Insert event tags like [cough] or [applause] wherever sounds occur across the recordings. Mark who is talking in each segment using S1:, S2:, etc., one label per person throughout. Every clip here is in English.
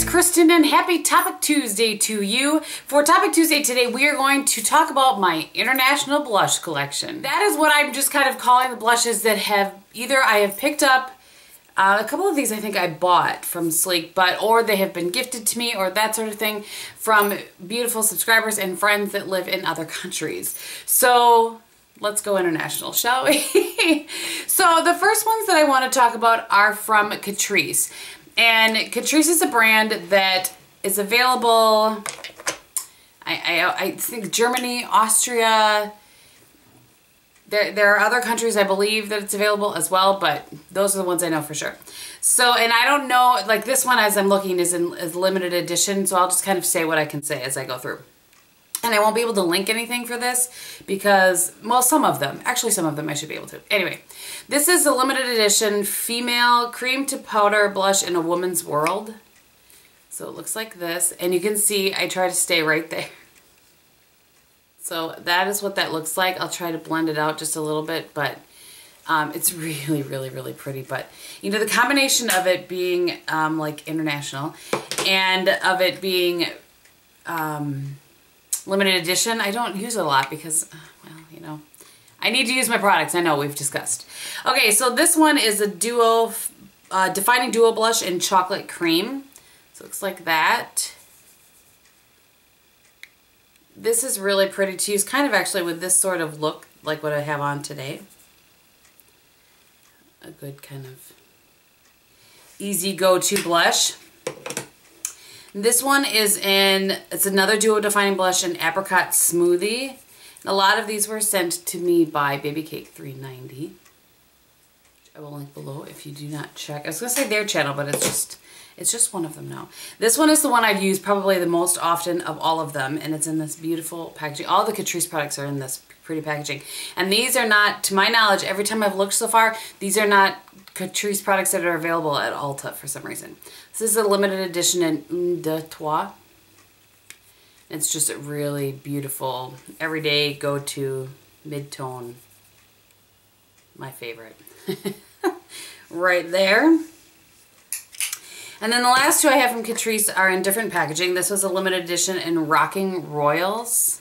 S1: it's Kristin and happy Topic Tuesday to you. For Topic Tuesday today, we are going to talk about my international blush collection. That is what I'm just kind of calling the blushes that have either I have picked up uh, a couple of these I think I bought from Sleek, but or they have been gifted to me or that sort of thing from beautiful subscribers and friends that live in other countries. So let's go international, shall we? [laughs] so the first ones that I want to talk about are from Catrice. And Catrice is a brand that is available, I, I, I think Germany, Austria, there, there are other countries I believe that it's available as well, but those are the ones I know for sure. So, and I don't know, like this one as I'm looking is in is limited edition, so I'll just kind of say what I can say as I go through. And I won't be able to link anything for this because, well, some of them, actually some of them I should be able to. Anyway, this is a limited edition female cream to powder blush in a woman's world. So it looks like this, and you can see I try to stay right there. So that is what that looks like. I'll try to blend it out just a little bit, but um, it's [laughs] really, really, really pretty. But, you know, the combination of it being um, like international and of it being um, limited edition, I don't use it a lot because, well, you know, I need to use my products. I know we've discussed. Okay, so this one is a duo, uh, defining duo blush in chocolate cream. So it looks like that. This is really pretty to use, kind of actually with this sort of look, like what I have on today. A good kind of easy go-to blush. This one is in, it's another duo defining blush in Apricot Smoothie. A lot of these were sent to me by Baby Cake 390. I will link below if you do not check. I was going to say their channel, but it's just it's just one of them now. This one is the one I've used probably the most often of all of them, and it's in this beautiful packaging. All the Catrice products are in this pretty packaging. And these are not, to my knowledge, every time I've looked so far, these are not Catrice products that are available at Ulta for some reason. This is a limited edition Un Deux Trois. It's just a really beautiful, everyday go-to mid-tone. My favorite. [laughs] right there. And then the last two I have from Catrice are in different packaging. This was a limited edition in Rocking Royals.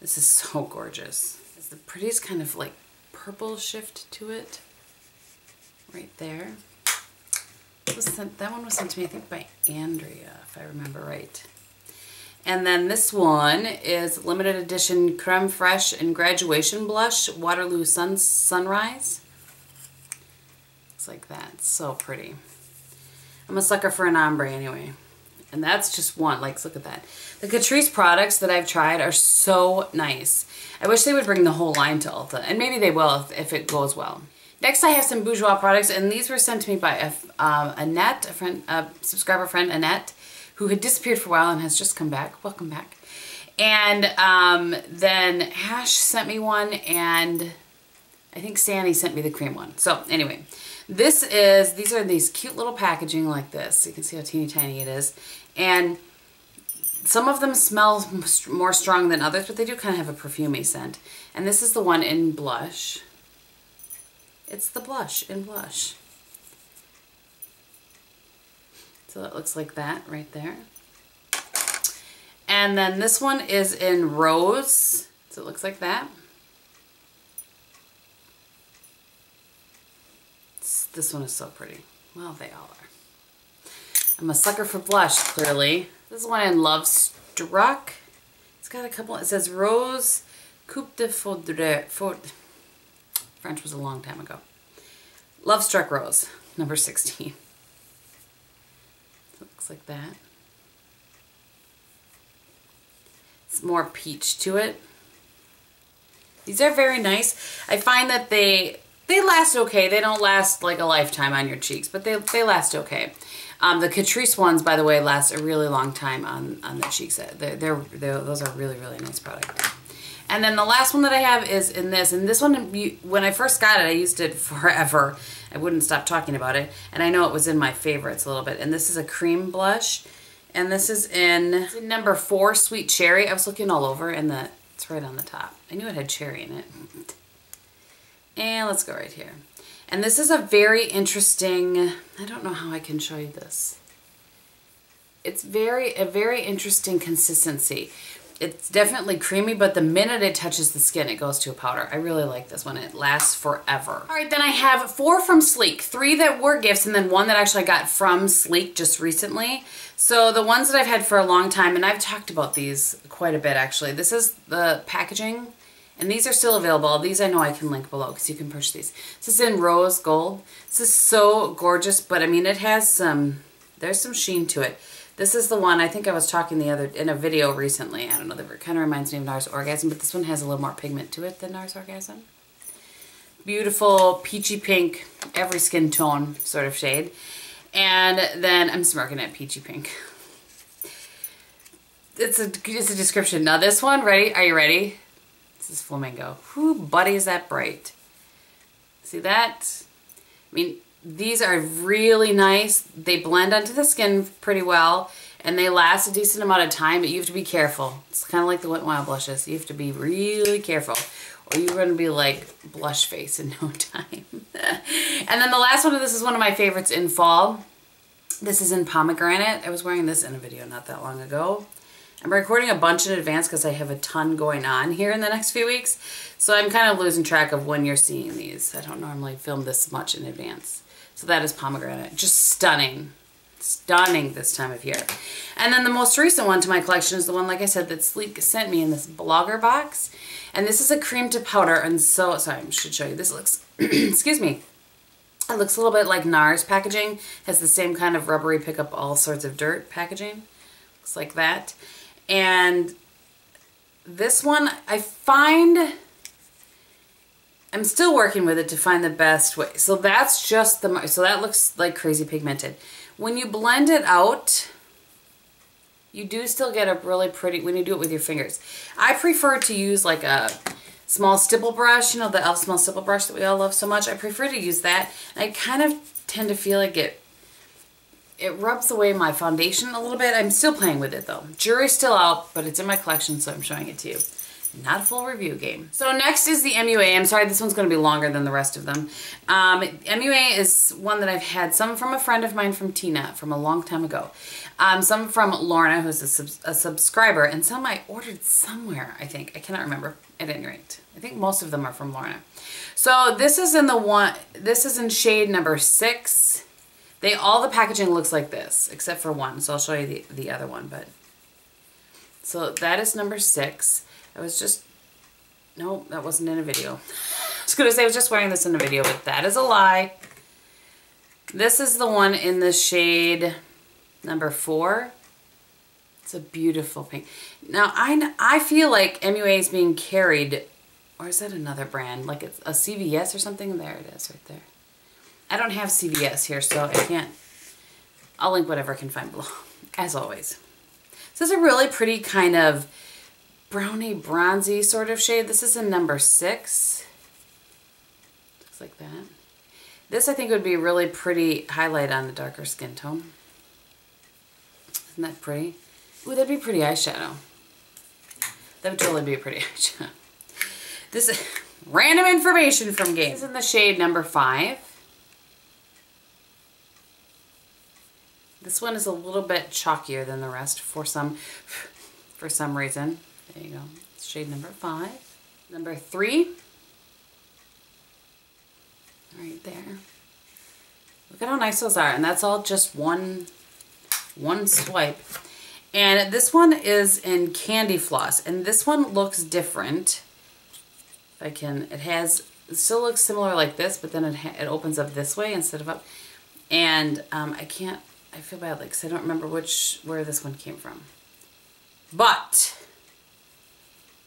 S1: This is so gorgeous. It's the prettiest kind of like purple shift to it. Right there. Sent, that one was sent to me, I think, by Andrea, if I remember right. And then this one is limited edition Creme Fraiche and Graduation Blush Waterloo Sun Sunrise. Looks like that. So pretty. I'm a sucker for an ombre anyway. And that's just one. Like, look at that. The Catrice products that I've tried are so nice. I wish they would bring the whole line to Ulta. And maybe they will if, if it goes well. Next, I have some Bourjois products. And these were sent to me by a, um, Annette, a friend, a subscriber friend, Annette, who had disappeared for a while and has just come back. Welcome back. And um, then Hash sent me one. And I think Sandy sent me the cream one. So anyway, this is, these are these cute little packaging like this. You can see how teeny tiny it is. And some of them smell more strong than others, but they do kind of have a perfumey scent. And this is the one in blush. It's the blush in blush. So it looks like that right there. And then this one is in rose. So it looks like that. This one is so pretty. Well, they all are. I'm a sucker for blush, clearly. This is one in Love Struck. It's got a couple, it says Rose Coup de Foudre. French was a long time ago. Love Struck Rose, number 16. [laughs] looks like that. It's more peach to it. These are very nice. I find that they they last okay. They don't last like a lifetime on your cheeks, but they, they last okay. Um, the Catrice ones, by the way, last a really long time on, on the cheeks. They're, they're, they're, those are really, really nice products. And then the last one that I have is in this. And this one, when I first got it, I used it [laughs] forever. I wouldn't stop talking about it. And I know it was in my favorites a little bit. And this is a cream blush. And this is in number four, Sweet Cherry. I was looking all over and the, it's right on the top. I knew it had cherry in it. And let's go right here. And this is a very interesting, I don't know how I can show you this. it's very, a very interesting consistency. It's definitely creamy, but the minute it touches the skin, it goes to a powder. I really like this one. It lasts forever. All right, then I have four from Sleek, three that were gifts, and then one that actually I got from Sleek just recently. So the ones that I've had for a long time, and I've talked about these quite a bit actually. This is the packaging, and these are still available. These I know I can link below because you can purchase these. This is in rose gold. This is so gorgeous, but I mean, it has some, there's some sheen to it. This is the one, I think I was talking the other, in a video recently, I don't know, that kind of reminds me of NARS Orgasm, but this one has a little more pigment to it than NARS Orgasm. Beautiful peachy pink, every skin tone sort of shade. And then, I'm smirking at peachy pink. It's a, it's a description. Now this one, ready? Are you ready? This is flamingo. Whoo, buddy, is that bright. See that? I mean, these are really nice. They blend onto the skin pretty well and they last a decent amount of time, but you have to be careful. It's kind of like the Wet n Wild blushes. You have to be really careful or you're going to be like blush face in [laughs] no time. and then the last one of this is one of my favorites in fall. This is in pomegranate. I was wearing this in a video not that long ago. I'm recording a bunch in advance because I have a ton going on here in the next few weeks. So I'm kind of losing track of when you're seeing these. I don't normally film this much in advance. So that is pomegranate. Just stunning. Stunning this time of year. And then the most recent one to my collection is the one, like I said, that Sleek sent me in this blogger box. And this is a cream to powder. And so, sorry, I should show you. This looks, [clears throat] excuse me. It looks a little bit like NARS packaging. Has the same kind of rubbery pick up all sorts of dirt packaging. Looks like that. And this one, I find I'm still working with it to find the best way. So that's just the, so that looks like crazy pigmented. When you blend it out, you do still get a really pretty, when you do it with your fingers. I prefer to use like a small stipple brush, you know, the e.l.f. small stipple brush that we all love so much. I prefer to use that. I kind of tend to feel like it, it rubs away my foundation a little bit. I'm still playing with it though. Jury's still out, but it's in my collection, so I'm showing it to you not a full review game. So next is the MUA. I'm sorry, this one's going to be longer than the rest of them. Um, MUA is one that I've had some from a friend of mine from Tina from a long time ago. Um, some from Lorna, who's a, sub a, subscriber, and some I ordered somewhere, I think. I cannot remember at any rate. I think most of them are from Lorna. So this is in the one, this is in shade number six. They, all the packaging looks like this, except for one. So I'll show you the, the other one, but. So that is number six. I was just, no, that wasn't in a video. I was going to say I was just wearing this in a video, but that is a lie. This is the one in the shade number four. It's a beautiful pink. Now, I, I feel like MUA is being carried, or is that another brand? Like it's a CVS or something? There it is right there. I don't have CVS here, so I can't. I'll link whatever I can find below, [laughs] as always. This is a really pretty kind of brownie bronzy sort of shade. This is in number six. Looks like that. This I think would be a really pretty highlight on a darker skin tone. Isn't that pretty? Ooh, that'd be pretty eyeshadow. That would totally be a pretty [laughs] eyeshadow. This is [laughs] random information from Gehm. This is in the shade number five. This one is a little bit chalkier than the rest for some, [sighs] for some reason. There you go. It's shade number five. Number three. Right there. Look at how nice those are. And that's all just one, one swipe. And this one is in Candy Floss. And this one looks different. If I can, it has, it still looks similar like this, but then it, it opens up this way instead of up. And um, I can't, I feel bad because I don't remember which, where this one came from. But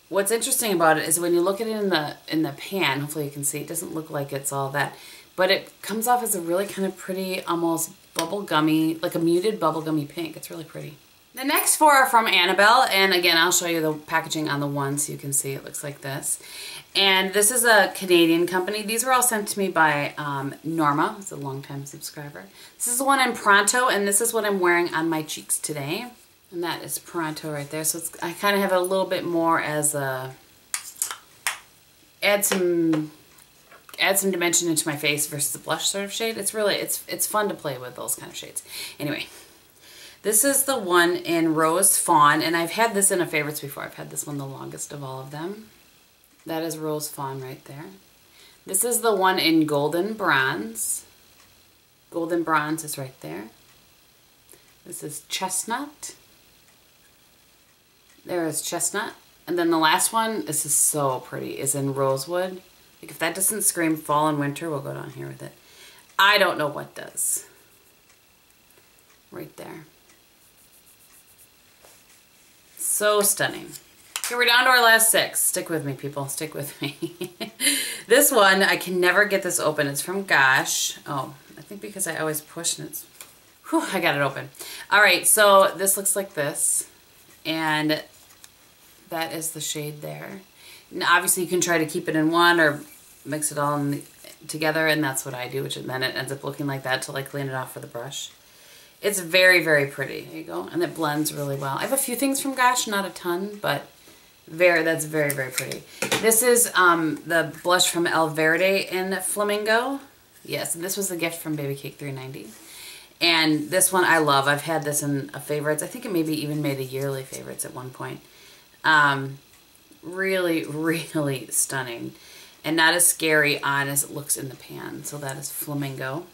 S1: what's interesting about it is when you look at it in the in the pan, hopefully you can see, it doesn't look like it's all that, but it comes off as a really kind of pretty, almost bubblegummy, like a muted bubblegummy pink. It's really pretty. The next four are from Annabelle, and again, I'll show you the packaging on the one so you can see it looks like this. And this is a Canadian company. These were all sent to me by um, Norma, who's a longtime subscriber. This is the one in Pronto, and this is what I'm wearing on my cheeks today. And that is Pronto right there. So I kind of have a little bit more as a, add some, add some dimension into my face versus the blush sort of shade. It's really, it's, it's fun to play with those kind of shades. Anyway, This is the one in Rose Fawn, and I've had this in a favorites before. I've had this one the longest of all of them. That is Rose Fawn right there. This is the one in Golden Bronze. Golden Bronze is right there. This is Chestnut. There is Chestnut. And then the last one, this is so pretty, is in Rosewood. Like if that doesn't scream fall and winter, we'll go down here with it. I don't know what does. Right there. So stunning. Okay, we're down to our last six. Stick with me, people. Stick with me. [laughs] this one, I can never get this open. It's from Gosh. Oh, I think because I always push and it's... Whew, I got it open. All right, so this looks like this. And that is the shade there. Obviously you can try to keep it in one or mix it all the, together and that's what I do, which then it ends up looking like that till I clean it off with a brush. It's very, very pretty. There you go. And it blends really well. I have a few things from Gosh, not a ton, but very, that's very, very pretty. This is um, the blush from Alverde in Flamingo. Yes, and this was the gift from Baby Cake 390. And this one I love. I've had this in a favorites. I think it maybe even made a yearly favorites at one point. Um, really, really stunning. And not as scary on as it looks in the pan. So that is Flamingo.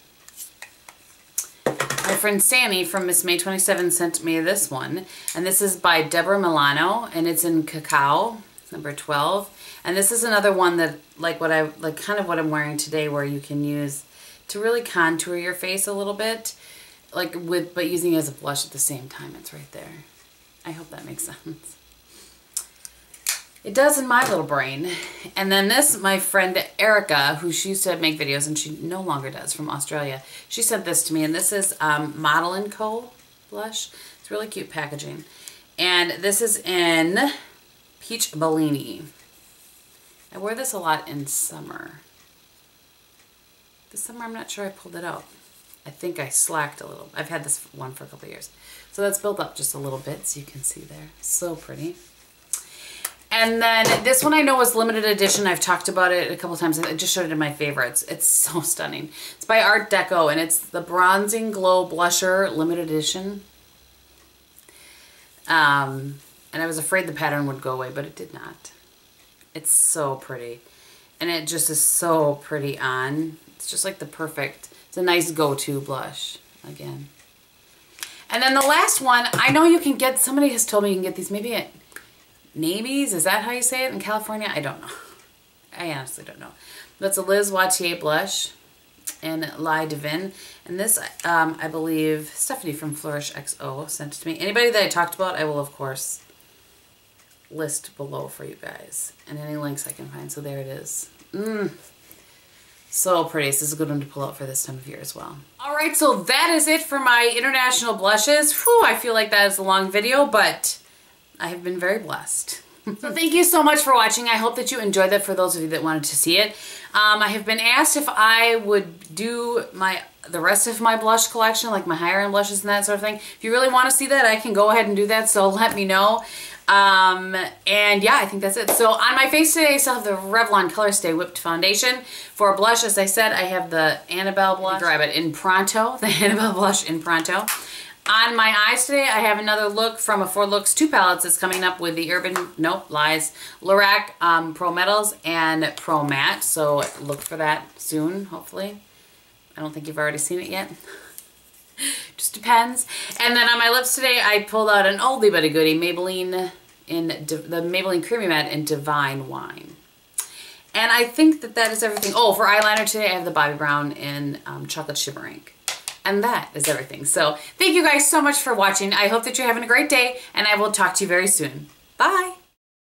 S1: My friend Sandy from Miss May 27 sent me this one. And this is by Deborah Milano. And it's in Cacao, number 12. And this is another one that, like what I, like kind of what I'm wearing today, where you can use to really contour your face a little bit. Like with, but using it as a blush at the same time. It's right there. I hope that makes [laughs] sense. It does in my little brain. And then this, my friend Erica, who she used to make videos and she no longer does from Australia, she sent this to me. And this is um, Model & Co. blush. It's really cute packaging. And this is in Peach Bellini. I wear this a lot in summer. This summer, I'm not sure I pulled it out. I think I slacked a little. I've had this one for a couple years. So that's built up just a little bit so you can see there. So pretty. And then this one I know was limited edition. I've talked about it a couple times. I just showed it in my favorites. It's [laughs] so stunning. It's by Art Deco and it's the Bronzing Glow Blusher limited edition. Um, and I was afraid the pattern would go away, but it did not. It's so pretty. And it just is so pretty on. It's just like the perfect, it's a nice go-to blush again. And then the last one, I know you can get, somebody has told me you can get these maybe at Namies, is that how you say it in California? I don't know. I honestly don't know. That's a Lise Watier blush in Lie de Vin. And this, um, I believe, Stephanie from Flourish XO sent it to me. Anybody that I talked about, I will, of course, list below for you guys. And any links I can find. So there it is. Mmm. So pretty. This is a good one to pull out for this time of year as well. All right, so that is it for my international blushes. Whew, I feel like that is a long video, but I have been very blessed. so thank you so much for watching. I hope that you enjoyed that for those of you that wanted to see it. Um, I have been asked if I would do my the rest of my blush collection, like my higher end blushes and that sort of thing. If you really want to see that, I can go ahead and do that, so [laughs] let me know. Um, and yeah, I think that's it. So on my face today, I still have the Revlon Colorstay Whipped Foundation. For blush, as I said, I have the Annabelle blush. Grab it in Pronto, [laughs] the Annabelle blush in Pronto. On my eyes today, I have another look from a Four Looks 2 palettes that's coming up with the Urban, nope, lies, Lorac um, Pro Metals and Pro Matte. So look for that soon, hopefully. I don't think you've already seen it yet. [laughs] Just depends. And then on my lips today, I pulled out an oldie but a goodie, Maybelline in the Maybelline Creamy Matte in Divine Wine. And I think that that is everything. Oh, for eyeliner today, I have the Bobbi Brown in um, Chocolate Shimmer Ink. And that is everything. So thank you guys so much for watching. I hope that you're having a great day and I will talk to you very soon. Bye.